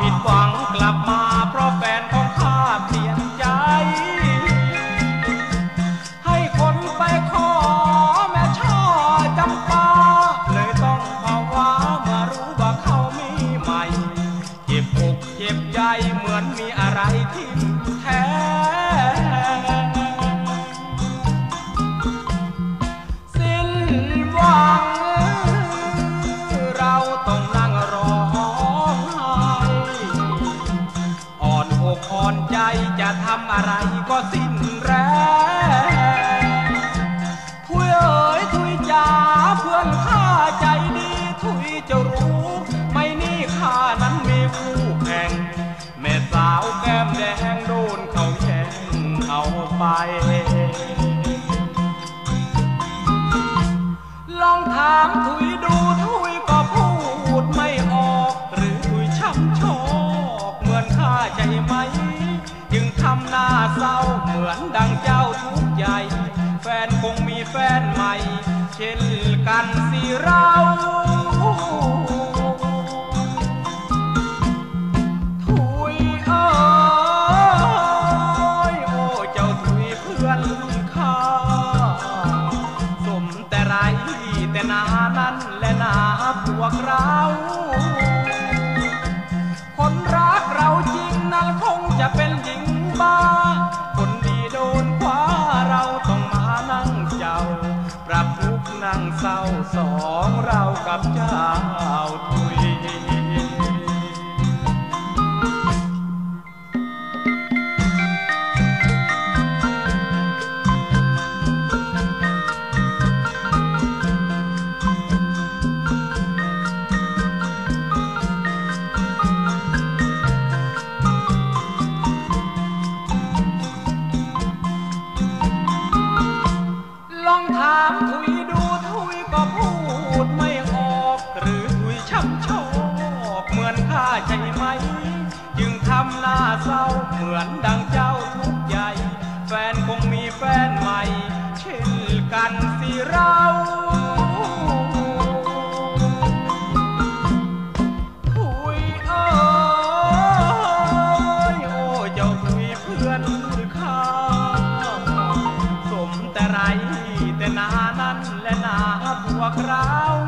ผิดหวังกลับมาเพราะแฟนของข้าเปลี่ยนใจ ให้คนไปขอแม่ช่อจำปา เลยต้องภาวะเมื่อรู้ว่าเขามีใหม่ เจ็บอกเจ็บใจเหมือนมีอะไรทิ่ ก็สิ้นแรงทุยเอ๋ยทุยจ๋าเพื่อนข้าใจดีทุยจะรู้ ไม่นี่ข้านั้นมีคู่แข่งแม่สาวแก้มแดงโดนเขาแย่งเอาไป ลองถามถุยดูถุยก็พูดไม่ออก หรือถุยช้ำชอกเหมือนข้าใจไหม ทำหน้าเศร้าเหมือนดังเจ้าทุกข์ใหญ่แฟนคงมีแฟนใหม่ เช่นกันสิเราถุยเอ้ยโอ้เจ้าถุยเพื่อนข้าสมแต่ไรแต่นานั้นและนาพวกเรา นั่งเจ้า ปรับทุกนั่งเศร้าสองเรากับเจ้าทุยามถุยดูถุยก็พูดไม่ออก หรือถุยช้ำชอกเหมือนข้าใช่ไหม จึงทำหน้าเศร้าเหมือนดังเจ้า นาพ